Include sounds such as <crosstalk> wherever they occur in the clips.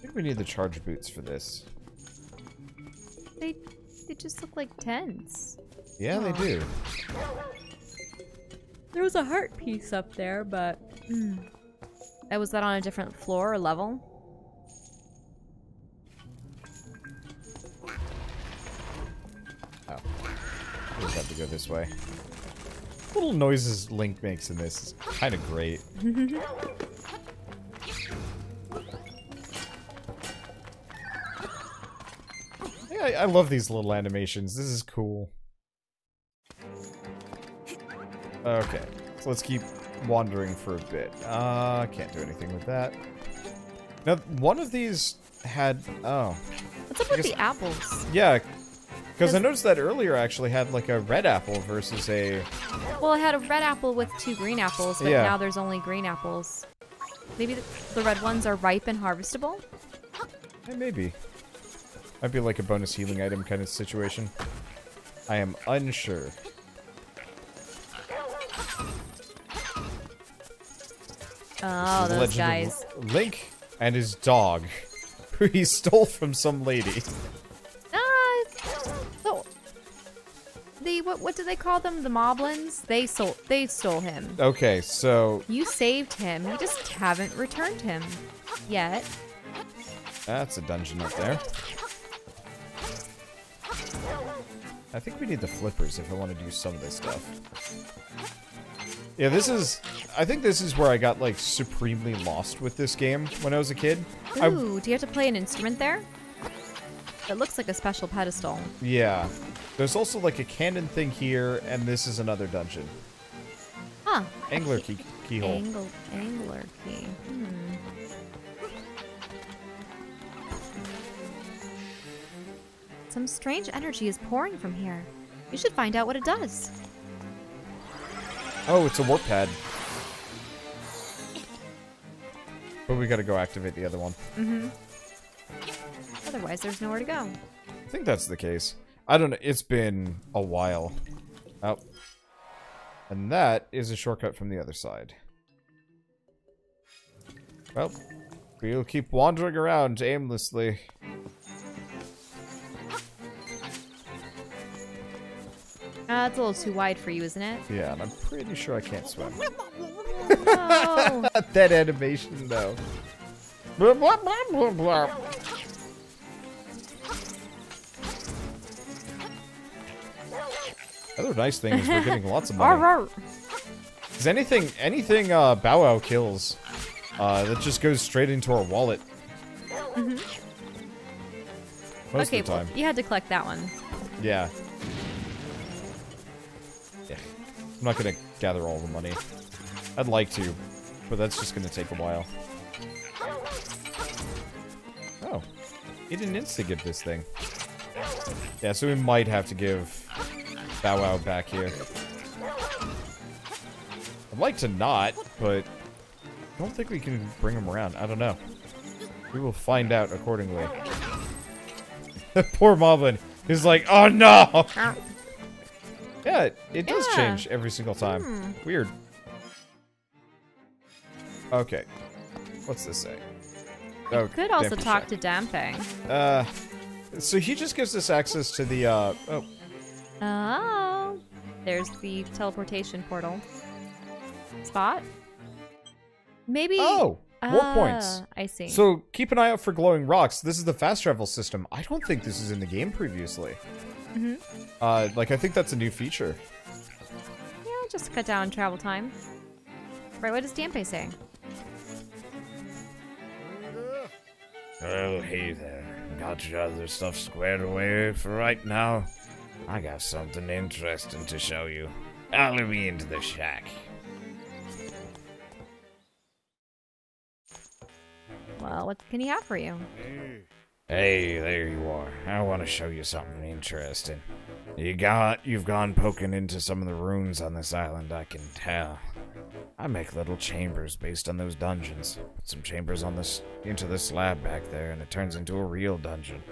I think we need the charge boots for this. They they just look like tents. Yeah, they do. There was a heart piece up there, but mm. Uh, was that on a different floor or level? Oh. We just have to go this way. Little noises Link makes in this is kind of great. <laughs> I, I love these little animations. This is cool. Okay, so let's keep wandering for a bit. Uh, can't do anything with that. Now, one of these had... Oh. What's up with the apples? Yeah, because I noticed that earlier actually had like a red apple versus a... Well, it had a red apple with two green apples, but Yeah. now there's only green apples. Maybe the, the red ones are ripe and harvestable? Eh, maybe. Might be like a bonus healing item kind of situation. I am unsure. Oh, those guys. Link and his dog, <laughs> who he stole from some lady. Ah, so the what what do they call them? The moblins? They sold they stole him. Okay, so You saved him. You just haven't returned him yet. that's a dungeon up there. I think we need the flippers if I want to do some of this stuff. Yeah, this is... I think this is where I got, like, supremely lost with this game when I was a kid. I- Ooh, do you have to play an instrument there? It looks like a special pedestal. Yeah. There's also, like, a cannon thing here, and this is another dungeon. Huh. Angler key keyhole. Angle, angler key. Hmm. Some strange energy is pouring from here. You should find out what it does. Oh, it's a warp pad. But we gotta go activate the other one. Mm-hmm. Otherwise, there's nowhere to go. I think that's the case. I don't know. It's been a while. Oh. And that is a shortcut from the other side. Well, we'll keep wandering around aimlessly. Uh, it's a little too wide for you, isn't it? Yeah, and I'm pretty sure I can't swim. Oh, <laughs> that animation, though. Blah, blah, blah, blah, blah. Other nice thing is we're getting lots of money. <laughs> Is anything anything uh, Bow Wow kills uh, that just goes straight into our wallet? Most okay, of the well, time, you had to collect that one. Yeah. I'm not gonna gather all the money. I'd like to, but that's just gonna take a while. Oh, he didn't insta give this thing. Yeah, so we might have to give Bow Wow back here. I'd like to not, but I don't think we can bring him around. I don't know. We will find out accordingly. <laughs> Poor Moblin. He's like, oh no! Yeah, it, it does Yeah. change every single time. Hmm. Weird. Okay. What's this say? Oh, Could also talk to Dampé. Uh, so he just gives us access to the, uh, oh, Oh, there's the teleportation portal. Spot? Maybe. oh, warp points. Ah, I see. So keep an eye out for glowing rocks. This is the fast travel system. I don't think this is in the game previously. Mhm. Uh, like I think that's a new feature. yeah, just to cut down travel time. Right, what does Dampé say? Oh, hey there. Got your other stuff squared away for right now? I got something interesting to show you. Follow me into the shack. Well, what can he have for you? Hey, there you are. I want to show you something interesting. You got, you've gone poking into some of the ruins on this island, I can tell. I make little chambers based on those dungeons. Put some chambers on this into the slab back there, and it turns into a real dungeon.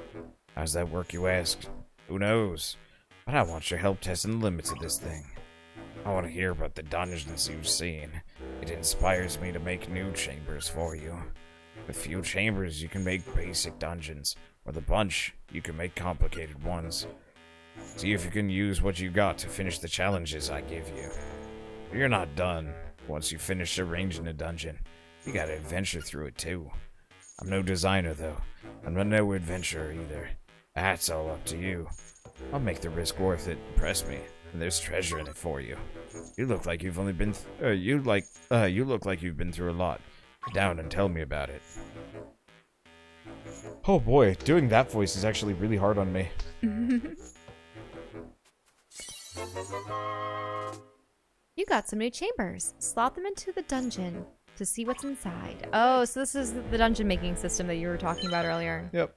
How's that work, you ask? Who knows? But I want your help testing the limits of this thing. I want to hear about the dungeons you've seen. It inspires me to make new chambers for you. With few chambers, you can make basic dungeons. With a bunch, you can make complicated ones. See if you can use what you got to finish the challenges I give you. You're not done. Once you finish arranging a dungeon, you gotta adventure through it too. I'm no designer though. I'm no adventurer either. That's all up to you. I'll make the risk worth it. Impress me, and there's treasure in it for you. You look like you've only been. Uh, you like. Uh, you look like you've been through a lot. Down and tell me about it. Oh boy, doing that voice is actually really hard on me. <laughs> You got some new chambers. Slot them into the dungeon to see what's inside. Oh, so this is the dungeon making system that you were talking about earlier. Yep.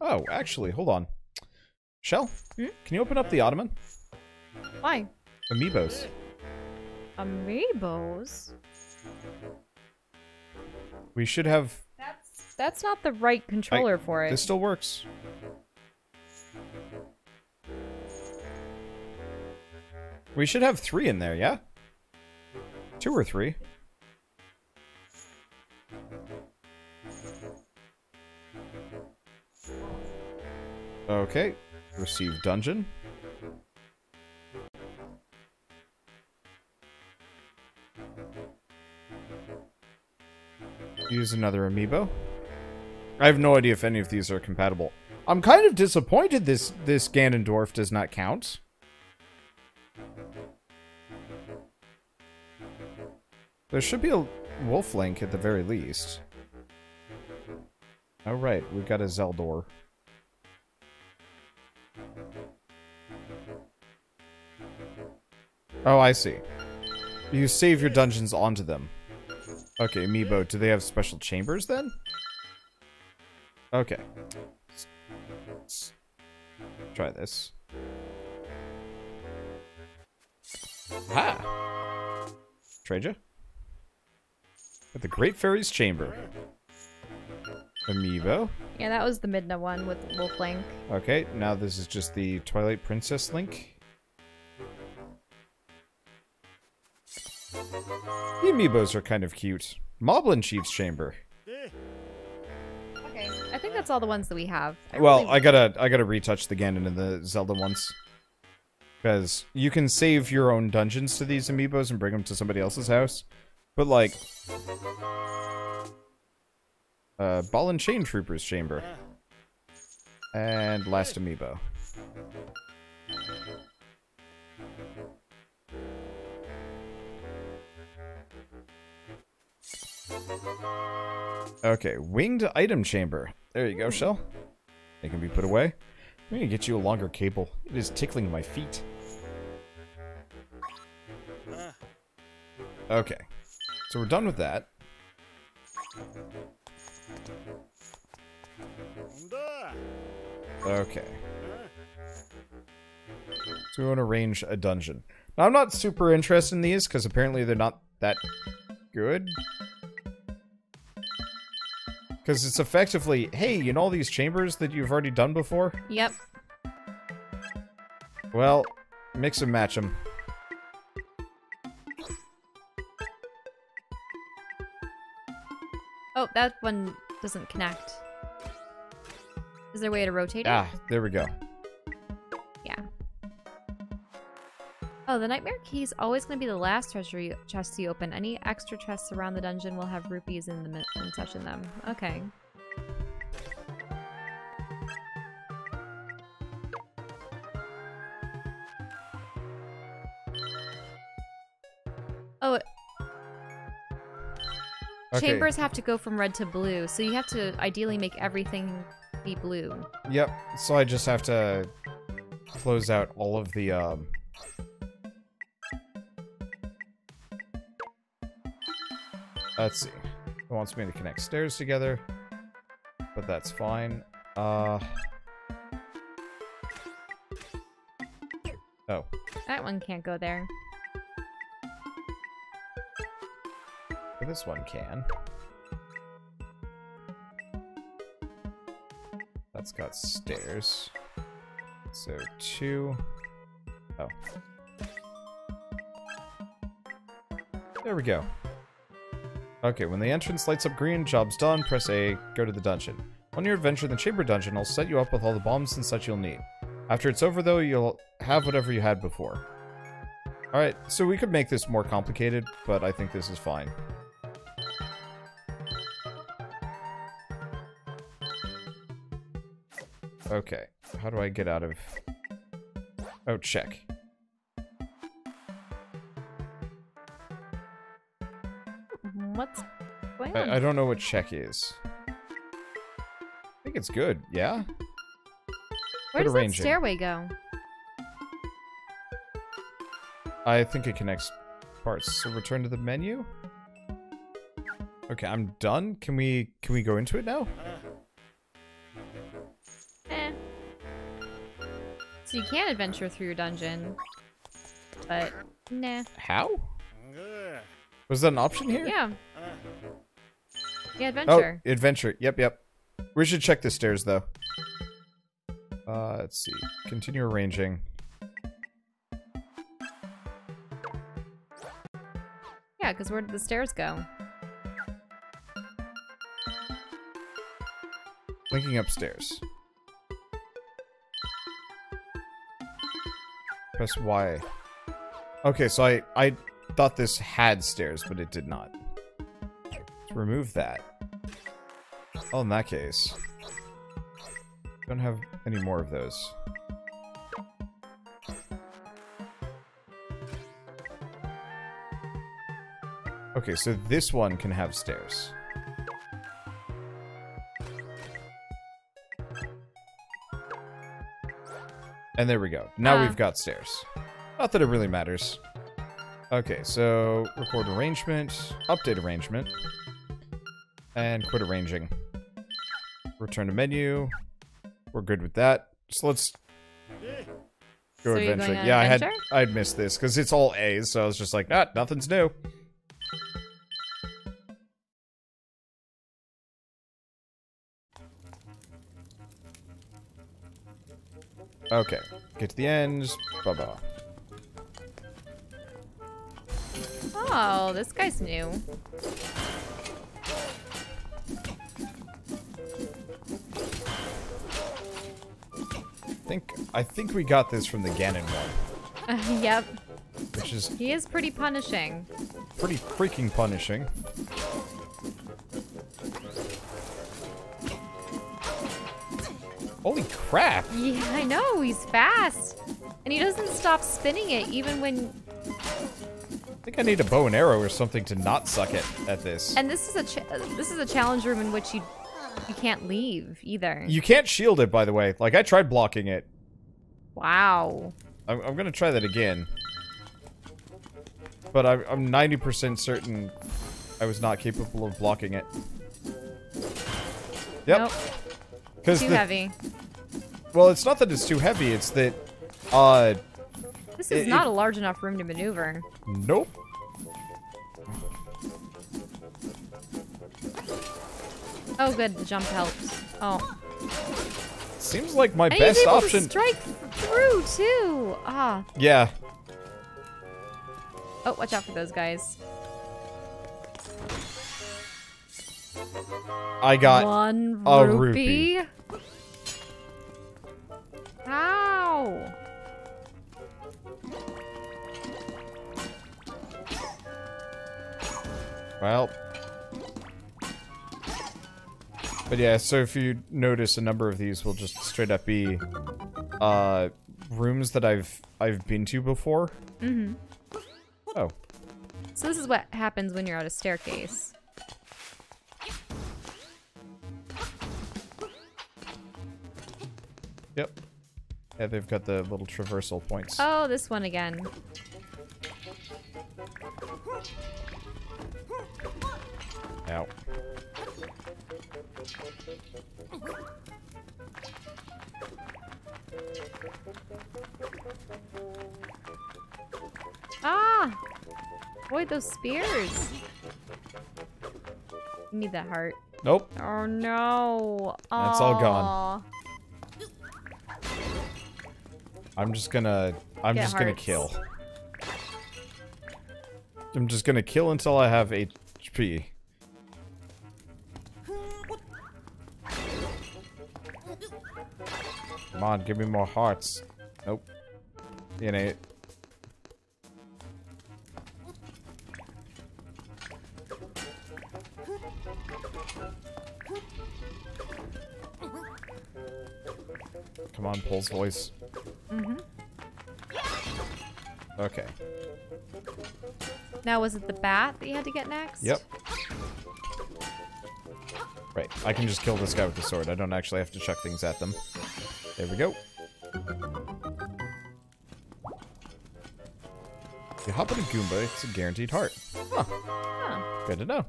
Oh, actually, hold on. Shell, Hmm? can you open up the ottoman? Why? Amiibos. Amiibos? We should have... That's that's not the right controller for it. This still works. We should have three in there, yeah? Two or three. Okay. Receive dungeon. Use another amiibo. I have no idea if any of these are compatible. I'm kind of disappointed this this Ganondorf does not count. There should be a Wolf Link at the very least. Oh right, we've got a Zeldor. Oh, I see. You save your dungeons onto them. Okay, Amiibo, do they have special chambers then? Okay. Let's try this. Ha! Treja? At the Great Fairy's Chamber. Amiibo. yeah, that was the Midna one with Wolf Link. Okay, now this is just the Twilight Princess link. The amiibos are kind of cute. Moblin Chief's Chamber. Okay. I think that's all the ones that we have. I Well, really- I gotta I gotta retouch the Ganon and the Zelda ones. Because you can save your own dungeons to these amiibos and bring them to somebody else's house. But like uh Ball and Chain Trooper's Chamber. And last amiibo. Okay, winged item chamber. There you go, hmm. Shell. It can be put away. I'm gonna get you a longer cable. It is tickling my feet. Ah. Okay. So we're done with that. Okay. Ah. So we want to arrange a dungeon. Now, I'm not super interested in these, because apparently they're not that good. Because it's effectively, hey, you know all these chambers that you've already done before? Yep. Well, mix and match them. Oh, that one doesn't connect. Is there a way to rotate it? Ah, there we go. Oh, the Nightmare Key is always going to be the last treasure you, chest you open. Any extra chests around the dungeon will have rupees in, the, in such in them. Okay. Oh, Okay. chambers have to go from red to blue, so you have to ideally make everything be blue. Yep, so I just have to close out all of the, um... Let's see. It wants me to connect stairs together, but that's fine. Uh... Oh, That one can't go there. but this one can. That's got stairs. So two. Oh. There we go. Okay, when the entrance lights up green, job's done, press A, go to the dungeon. On your adventure in the chamber dungeon, I'll set you up with all the bombs and such you'll need. After it's over though, you'll have whatever you had before. Alright, so we could make this more complicated, but I think this is fine. Okay, how do I get out of... Oh, check. I, I don't know what check is. I think it's good, yeah? Where does that stairway go? I think it connects parts. So return to the menu? Okay, I'm done. Can we can we go into it now? Eh. So you can adventure through your dungeon, but nah. How? Was that an option here? Yeah. Yeah, Oh, adventure. adventure. Yep, yep. We should check the stairs though. Uh, let's see. Continue arranging. Yeah, because where did the stairs go? Linking upstairs. Press Y. Okay, so I I thought this had stairs, but it did not. Remove that. Oh, in that case. Don't have any more of those. Okay, so this one can have stairs. And there we go. Now Ah. we've got stairs. Not that it really matters. Okay, so record arrangement, update arrangement, and quit arranging. Return to menu. We're good with that. So let's go So adventure. yeah, adventure? I had I'd missed this because it's all A's, so I was just like, ah, nothing's new. Okay, get to the end. Blah blah. Oh, this guy's new. Think I think we got this from the Ganon one, <laughs> yep. which is He is pretty punishing. pretty freaking punishing. Holy crap! Yeah, I know. He's fast. And he doesn't stop spinning it even when... I think I need a bow and arrow or something to not suck it at this. And this is a cha- uh, this is a challenge room in which you you can't leave either. You can't shield it, by the way. Like, I tried blocking it. Wow. I'm, I'm gonna try that again. But I'm, I'm 90% certain I was not capable of blocking it. Yep. Nope. Too the, heavy. well, it's not that it's too heavy. It's that, uh, This is it- not it- a large enough room to maneuver. nope. Oh, good. The jump helps. Oh. Seems like my And best option. strike through, too. Ah. yeah. Oh, watch out for those guys. I got. One a rupee. rupee. Ow. Well. But yeah, so if you notice, a number of these will just straight up be uh, rooms that I've I've been to before. Mm-hmm. Oh, So this is what happens when you're at a staircase. yep. Yeah, they've got the little traversal points. Oh, this one again. Ow. Ah! Avoid those spears. Need that heart. Nope. Oh no. That's all gone. I'm just gonna. I'm Get just gonna kill. I'm just gonna kill until I have HP. On, give me more hearts. Nope. You ain't. Come on, Pols Voice. Mm-hmm. Okay. Now, was it the bat that you had to get next? Yep. Right. I can just kill this guy with the sword. I don't actually have to chuck things at them. There we go. If you hop on a Goomba, it's a guaranteed heart. Huh. Huh. Good to know.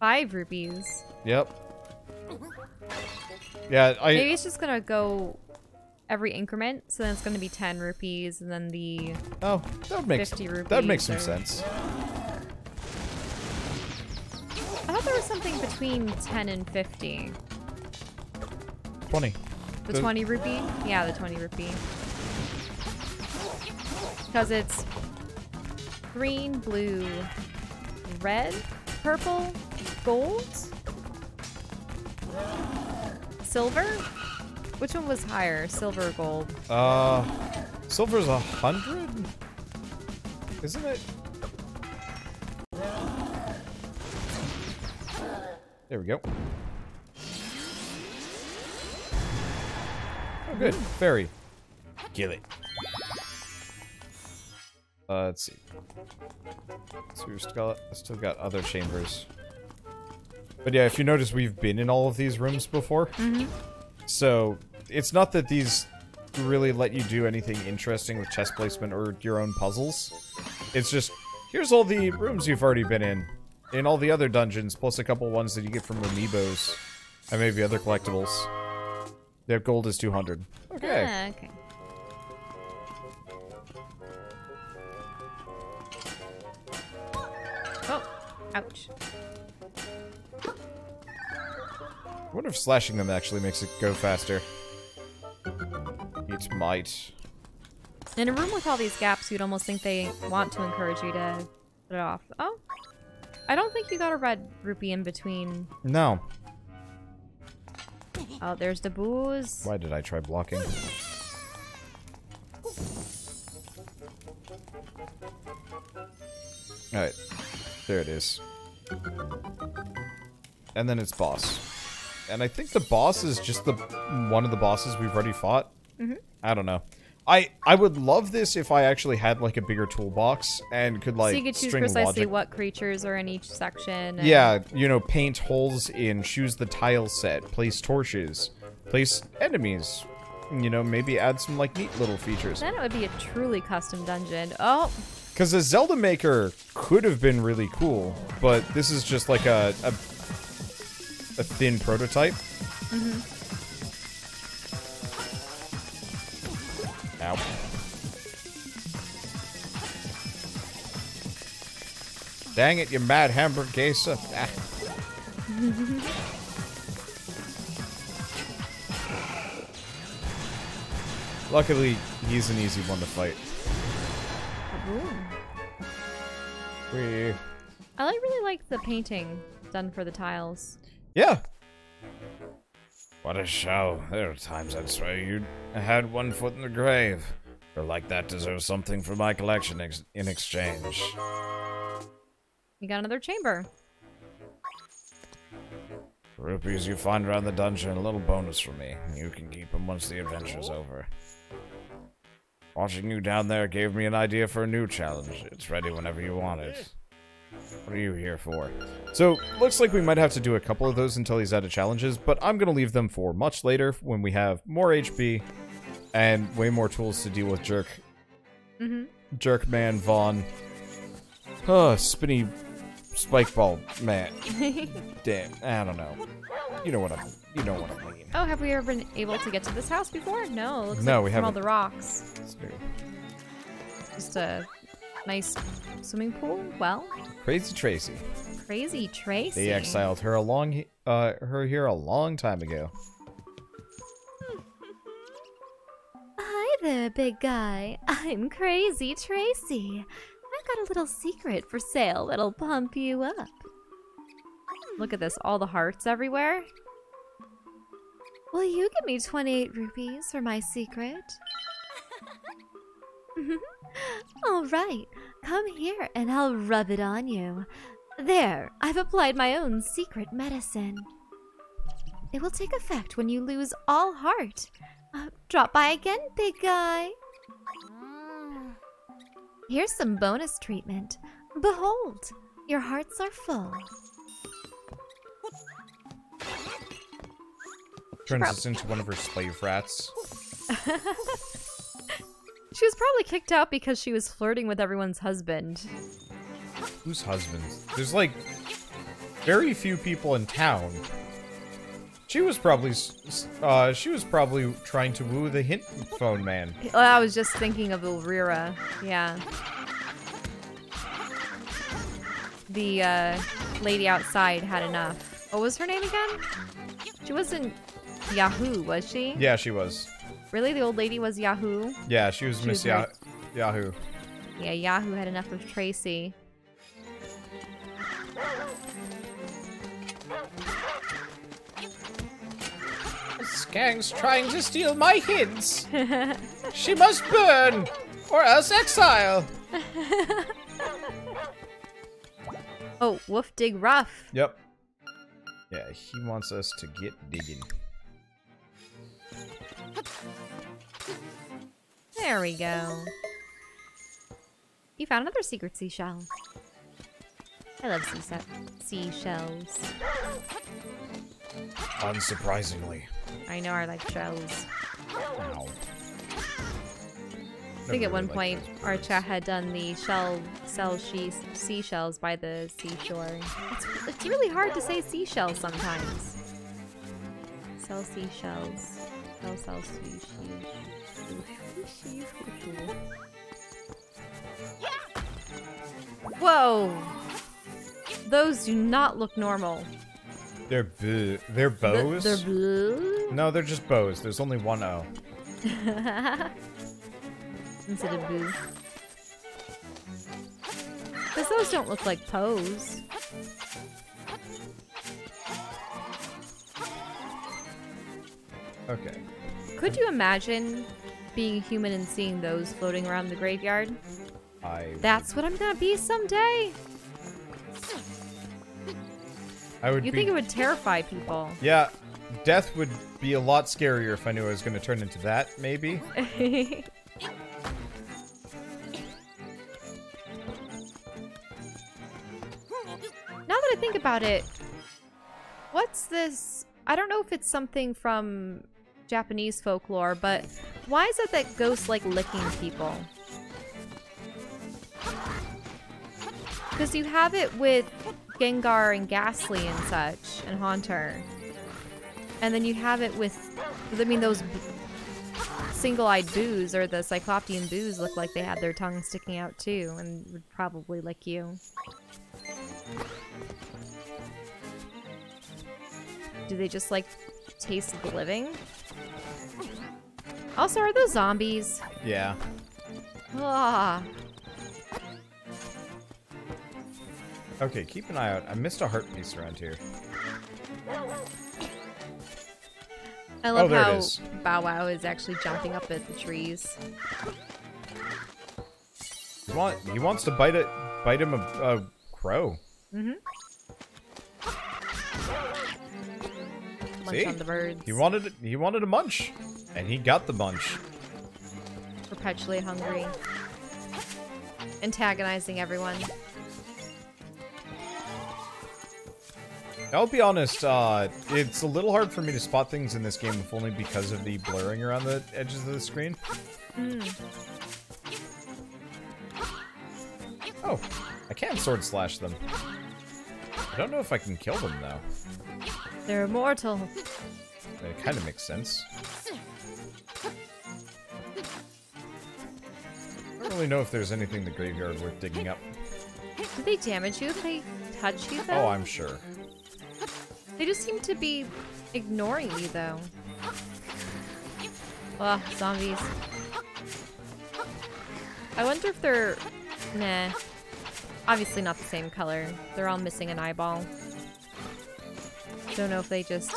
Five rupees. Yep. Yeah, I... Maybe it's just gonna go every increment, so then it's gonna be 10 rupees, and then the Oh, that makes 50 rupees. that makes some sense. I thought there was something between 10 and 50. 20. The The- 20 rupee? Yeah, the 20 rupee. Because it's green, blue, red, purple, gold, silver? Which one was higher, silver or gold? Uh, silver's a hundred, isn't it? There we go. Good. Fairy. Kill it. Uh, let's see. So we've still got, still got other chambers. But yeah, if you notice, we've been in all of these rooms before. Mhm. So, it's not that these really let you do anything interesting with chest placement or your own puzzles. It's just, here's all the rooms you've already been in. In all the other dungeons, plus a couple ones that you get from amiibos. And maybe other collectibles. Their gold is 200. Okay. Ah, okay. Oh, ouch. I wonder if slashing them actually makes it go faster. It might. In a room with all these gaps, you'd almost think they want to encourage you to put it off. Oh, I don't think you got a red rupee in between. No. Oh, there's the booze. Why did I try blocking? Alright. There it is. And then it's boss. And I think the boss is just the one of the bosses we've already fought. Mhm. I don't know. I I would love this if I actually had like a bigger toolbox and could like so you could choose string precisely logic. what creatures are in each section. and- Yeah, you know, paint holes in, choose the tile set, place torches, place enemies. You know, maybe add some like neat little features. Then it would be a truly custom dungeon. Oh, Because a Zelda Maker could have been really cool, but this is just like a a, a thin prototype. Ow. Dang it, you mad hamburguesa. <laughs> Ah. Luckily, he's an easy one to fight. Whee. I like really like the painting done for the tiles. Yeah, What a show. There are times I'd swear you had one foot in the grave. Or like that deserves something from my collection ex in exchange. You got another chamber. Rupees you find around the dungeon, a little bonus for me. You can keep them once the adventure's over. Watching you down there gave me an idea for a new challenge. It's ready whenever you want it. What are you here for? so looks like we might have to do a couple of those until he's out of challenges, but I'm gonna leave them for much later when we have more HP and way more tools to deal with Jerk, Mm-hmm. Jerkman Vaughn. Oh, spinny spike ball man. <laughs> Damn, I don't know. You know what I you know what I mean. oh, have we ever been able to get to this house before? No. Looks No, like we from all haven't. all the rocks. It's new. Just a nice swimming pool. Well, Crazy Tracy. crazy Tracy. They exiled her a long uh her here a long time ago. <laughs> Hi there, big guy. I'm Crazy Tracy. Got a little secret for sale that'll pump you up. Look at this, all the hearts everywhere. Will you give me 28 rupees for my secret? <laughs> All right, come here and I'll rub it on you. There, I've applied my own secret medicine. It will take effect when you lose all heart. Uh, drop by again, big guy. Here's some bonus treatment. Behold, your hearts are full. Turns us into one of her slave rats. <laughs> She was probably kicked out because she was flirting with everyone's husband. Whose husband? There's like very few people in town. She was probably, uh, she was probably trying to woo the hint phone man. Oh, I was just thinking of Ulrira. Yeah. The uh, lady outside had enough. What was her name again? She wasn't Yahoo, was she? Yeah, she was. Really? The old lady was Yahoo? Yeah, she was She Miss was Ya- Yahoo. Yeah, Yahoo had enough of Tracy. Gang's trying to steal my hints. <laughs> she must burn, or else exile. <laughs> Oh, Woof Dig Rough. Yep. Yeah, he wants us to get digging. There we go. You found another secret seashell. I love sea seashells. Unsurprisingly. I know I like shells. Ow. I think at one point our chat had done the shell sell she seashells by the seashore. It's, it's really hard to say seashells sometimes. Sell seashells. Sell sell seashells. <laughs> Whoa! Those do not look normal. They're boo. They're bows? They're blue. No, they're just bows. There's only one O. <laughs> Instead of boo. Because those don't look like pose. Okay. Could you imagine being a human and seeing those floating around the graveyard? I That's what I'm gonna be someday. I would You think it would terrify people? Yeah, death would be a lot scarier if I knew I was going to turn into that, maybe. <laughs> now that I think about it, what's this? I don't know if it's something from Japanese folklore, but why is it that ghosts like licking people? Because you have it with Gengar and Gastly and such, and Haunter. And then you have it with, I mean, those single-eyed boos or the Cyclopean boos look like they had their tongues sticking out too, and would probably lick you. Do they just like taste of the living? Also, are those zombies? Yeah. Ah, Okay, keep an eye out. I missed a heart piece around here. I love Oh, how. Bow Wow is actually jumping up at the trees. He, want, he wants to bite it, bite him a, a crow. Mm-hmm. Munch See? on the birds. He wanted he wanted a munch, and he got the munch. perpetually hungry. Antagonizing everyone. I'll be honest, uh, it's a little hard for me to spot things in this game, if only because of the blurring around the edges of the screen. Oh, I can sword slash them. I don't know if I can kill them, though. They're immortal. I mean, it kind of makes sense. I don't really know if there's anything in the graveyard worth digging up. Do they damage you if they touch you, though? Oh, I'm sure. They just seem to be ignoring you, though. Ugh, zombies. I wonder if they're... Nah. Obviously not the same color. They're all missing an eyeball. Don't know if they just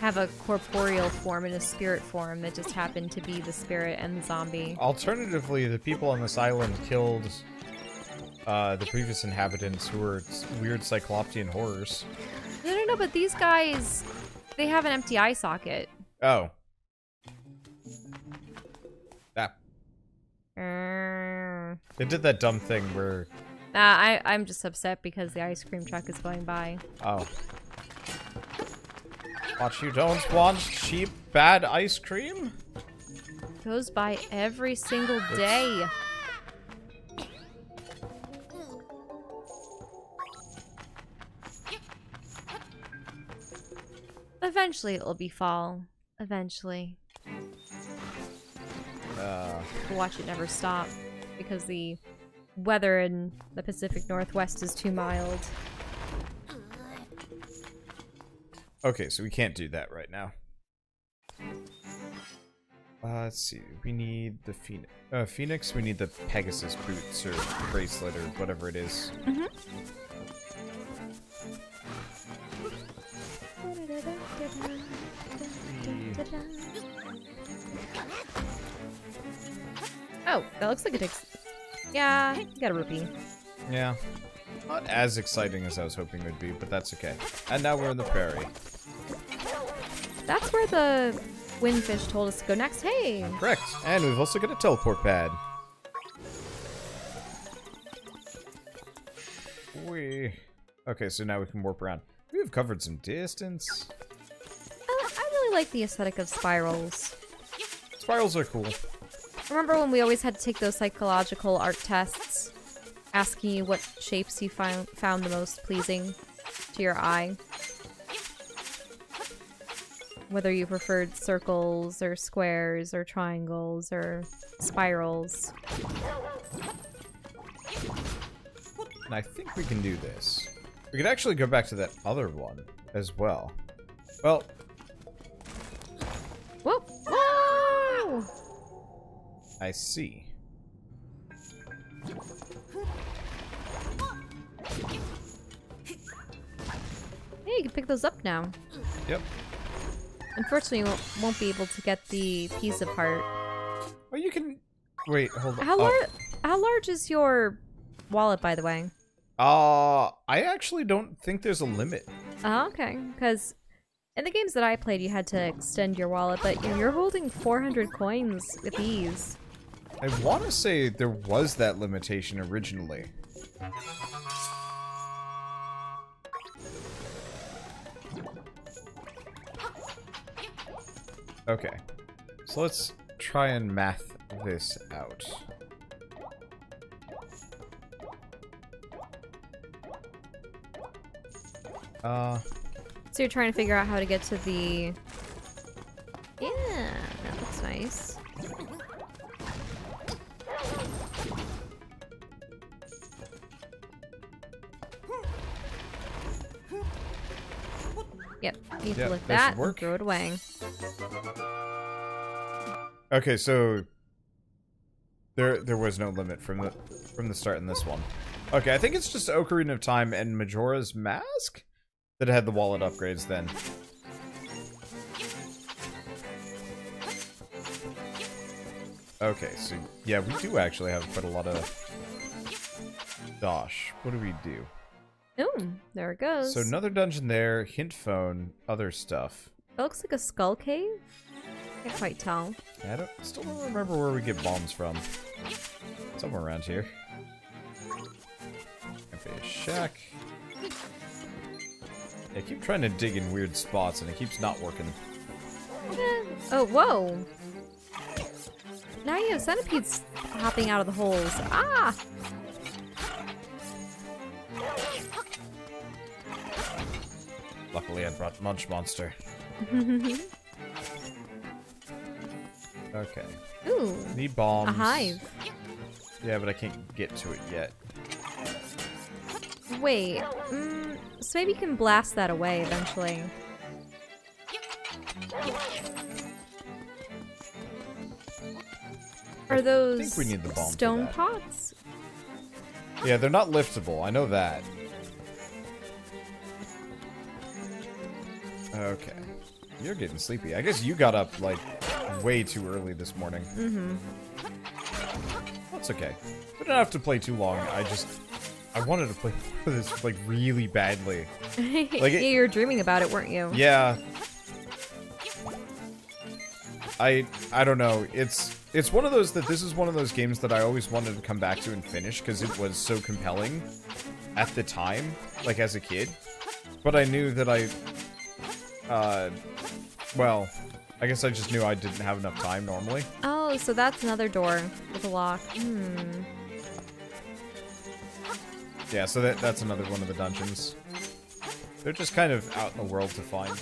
have a corporeal form and a spirit form that just happened to be the spirit and the zombie. Alternatively, the people on this island killed uh, the previous inhabitants who were weird Cycloptean horrors. No, no, but these guys, they have an empty eye socket. Oh. That. Mm. It did that dumb thing where... Nah, I, I'm just upset because the ice cream truck is going by. Oh. What, you don't want cheap, bad ice cream? Goes by every single day. Eventually it will be fall. Eventually. Uh, watch it never stop because the weather in the Pacific Northwest is too mild. okay, so we can't do that right now. Uh, let's see. We need the Phoenix. Uh, Phoenix. We need the Pegasus boots or bracelet or whatever it is. Oh, that looks like it takes. Yeah, you got a rupee. Yeah. Not as exciting as I was hoping it would be, but that's okay. And now we're in the prairie. That's where the windfish told us to go next. Hey, Correct. And we've also got a teleport pad. We. Okay, so now we can warp around. We've covered some distance. I, I really like the aesthetic of spirals. Spirals are cool. Remember when we always had to take those psychological art tests, asking you what shapes you found found the most pleasing to your eye? Whether you preferred circles or squares or triangles or spirals. And I think we can do this. We could actually go back to that other one as well. Well, Whoa! Whoa! I see. Hey, you can pick those up now. Yep. Unfortunately, you won't, be able to get the piece of heart. Oh, you can. Wait, hold on. How Oh. How large is your wallet, by the way? Uh, I actually don't think there's a limit. Oh, okay. Because in the games that I played, you had to extend your wallet, but you're you're holding 400 coins with ease. I want to say there was that limitation originally. Okay. So let's try and math this out. Uh, So you're trying to figure out how to get to the. Yeah, that looks nice. Yep, you Yep, lift that that work. throw it away. okay, so there there was no limit from the from the start in this one. Okay, I think it's just Ocarina of Time and Majora's Mask had the wallet upgrades then. Okay, so yeah, we do actually have quite a lot of Dosh. What do we do? Oh, there it goes. So another dungeon there, hint phone, other stuff. It looks like a skull cave. Can't quite tell. I don't still don't remember where we get bombs from. Somewhere around here. Cafe shack. I keep trying to dig in weird spots and it keeps not working. Eh, Oh, whoa! Now you have centipedes hopping out of the holes. Ah! Luckily I brought Munch Monster. <laughs> Okay. Ooh, Need bombs. a hive. Yeah, but I can't get to it yet. Wait, mm, so maybe you can blast that away eventually. Are those we need the bomb stone pots? Yeah, they're not liftable. I know that. Okay. You're getting sleepy. I guess you got up, like, way too early this morning. Mm-hmm. That's okay. We don't have to play too long. I just... I wanted to play <laughs> this, like, really badly. <laughs> yeah, it- you were dreaming about it, weren't you? Yeah. I I don't know. It's it's one of those that this is one of those games that I always wanted to come back to and finish because it was so compelling at the time, like as a kid. But I knew that I uh well, I guess I just knew I didn't have enough time normally. Oh, so that's another door with a lock. Hmm. Yeah, so that that's another one of the dungeons. They're just kind of out in the world to find.